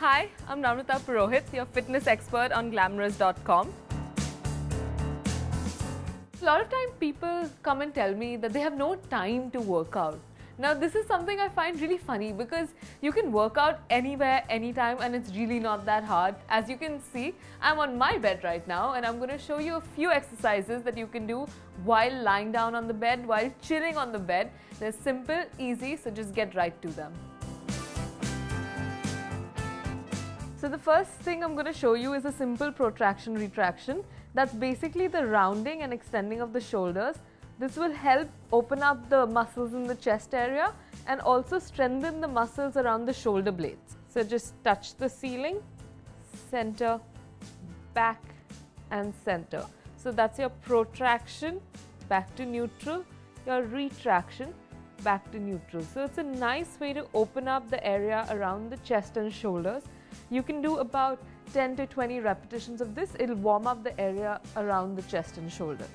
Hi, I'm Namrata Purohit, your fitness expert on glamrs.com. A lot of time people come and tell me that they have no time to work out. Now this is something I find really funny because you can work out anywhere, anytime and it's really not that hard. As you can see, I'm on my bed right now and I'm going to show you a few exercises that you can do while lying down on the bed, while chilling on the bed. They're simple, easy, so just get right to them. So the first thing I'm going to show you is a simple protraction retraction. That's basically the rounding and extending of the shoulders. This will help open up the muscles in the chest area and also strengthen the muscles around the shoulder blades. So just touch the ceiling, center, back and center. So that's your protraction, back to neutral, your retraction, back to neutral. So it's a nice way to open up the area around the chest and shoulders. You can do about 10 to 20 repetitions of this. It'll warm up the area around the chest and shoulders.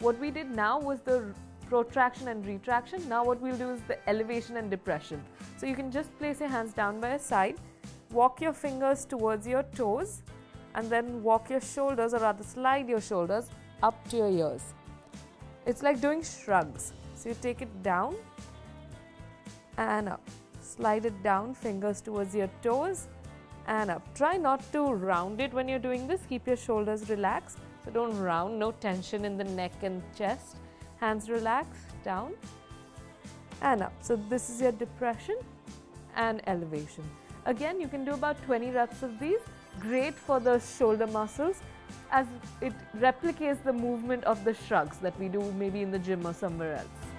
What we did now was the protraction and retraction. Now what we'll do is the elevation and depression. So you can just place your hands down by your side, walk your fingers towards your toes and then walk your shoulders or rather slide your shoulders up to your ears. It's like doing shrugs. So you take it down and up. Slide it down, fingers towards your toes and up. Try not to round it when you're doing this. Keep your shoulders relaxed. So don't round, no tension in the neck and chest. Hands relaxed, down and up. So this is your depression and elevation. Again, you can do about 20 reps of these. Great for the shoulder muscles as it replicates the movement of the shrugs that we do maybe in the gym or somewhere else.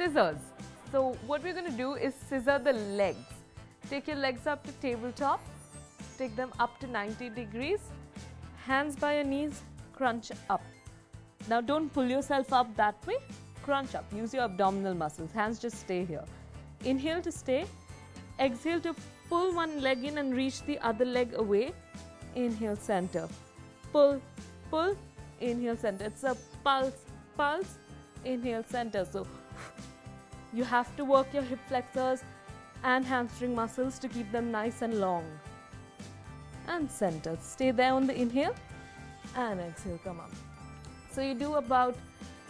Scissors. So what we're going to do is scissor the legs. Take your legs up to tabletop. Take them up to 90 degrees. Hands by your knees, crunch up. Now don't pull yourself up that way. Crunch up. Use your abdominal muscles. Hands just stay here. Inhale to stay. Exhale to pull one leg in and reach the other leg away. Inhale center. Pull, pull, inhale center. It's a pulse, pulse, inhale center. So you have to work your hip flexors and hamstring muscles to keep them nice and long. And center. Stay there on the inhale and exhale, come up. So you do about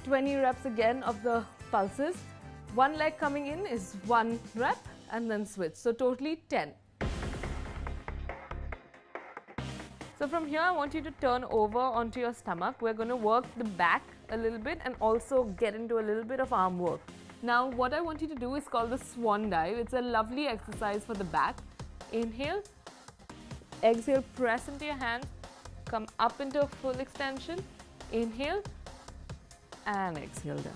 20 reps again of the pulses. One leg coming in is one rep and then switch. So totally 10. So from here, I want you to turn over onto your stomach. We're going to work the back a little bit and also get into a little bit of arm work. Now, what I want you to do is called the swan dive. It's a lovely exercise for the back. Inhale, exhale, press into your hands, come up into a full extension, inhale and exhale down.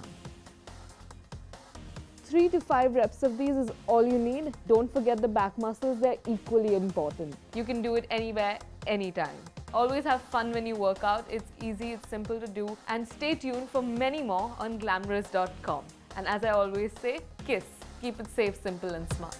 Three to five reps of these is all you need. Don't forget the back muscles, they're equally important. You can do it anywhere, anytime. Always have fun when you work out. It's easy, it's simple to do. And stay tuned for many more on glamrs.com. And as I always say, kiss. Keep it safe, simple and smart.